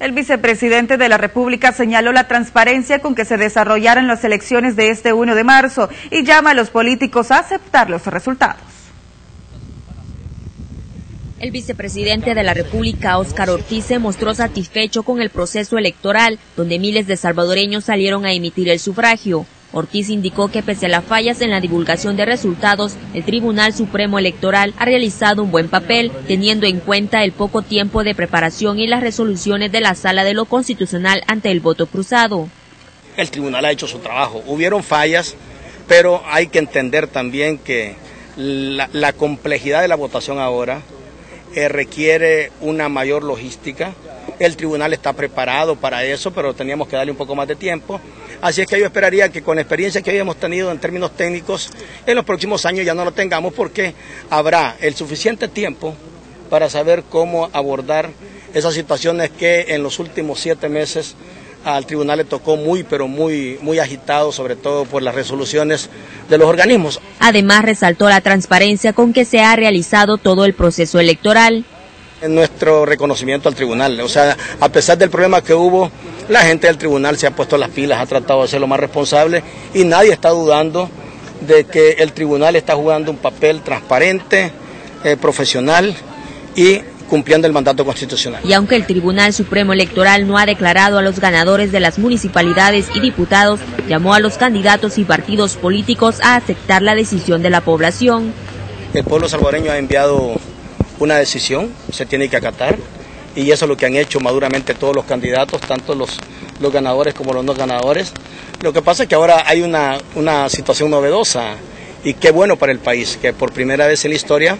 El vicepresidente de la República señaló la transparencia con que se desarrollaron las elecciones de este 1 de marzo y llama a los políticos a aceptar los resultados. El vicepresidente de la República, Óscar Ortiz, se mostró satisfecho con el proceso electoral, donde miles de salvadoreños salieron a emitir el sufragio. Ortiz indicó que pese a las fallas en la divulgación de resultados, el Tribunal Supremo Electoral ha realizado un buen papel, teniendo en cuenta el poco tiempo de preparación y las resoluciones de la Sala de lo Constitucional ante el voto cruzado. El tribunal ha hecho su trabajo. Hubieron fallas, pero hay que entender también que la, complejidad de la votación ahora eh, requiere una mayor logística. El tribunal está preparado para eso, pero teníamos que darle un poco más de tiempo. Así es que yo esperaría que con la experiencia que hoy hemos tenido en términos técnicos, en los próximos años ya no lo tengamos porque habrá el suficiente tiempo para saber cómo abordar esas situaciones que en los últimos siete meses al tribunal le tocó muy, pero muy, muy agitado, sobre todo por las resoluciones de los organismos. Además, resaltó la transparencia con que se ha realizado todo el proceso electoral. En nuestro reconocimiento al tribunal, o sea, a pesar del problema que hubo, la gente del tribunal se ha puesto las pilas, ha tratado de ser lo más responsable y nadie está dudando de que el tribunal está jugando un papel transparente, eh, profesional y cumpliendo el mandato constitucional. Y aunque el Tribunal Supremo Electoral no ha declarado a los ganadores de las municipalidades y diputados, llamó a los candidatos y partidos políticos a aceptar la decisión de la población. El pueblo salvadoreño ha enviado una decisión, se tiene que acatar, y eso es lo que han hecho maduramente todos los candidatos, tanto los, los ganadores como los no ganadores. Lo que pasa es que ahora hay una, una situación novedosa y qué bueno para el país, que por primera vez en la historia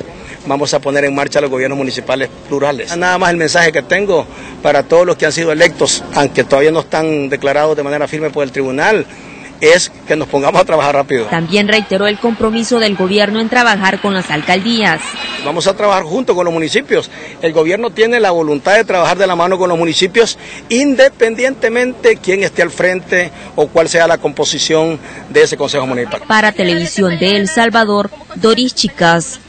vamos a poner en marcha los gobiernos municipales plurales. Nada más el mensaje que tengo para todos los que han sido electos, aunque todavía no están declarados de manera firme por el tribunal, es que nos pongamos a trabajar rápido. También reiteró el compromiso del gobierno en trabajar con las alcaldías. Vamos a trabajar junto con los municipios. El gobierno tiene la voluntad de trabajar de la mano con los municipios independientemente quién esté al frente o cuál sea la composición de ese Consejo Municipal. Para Televisión de El Salvador, Doris Chicas.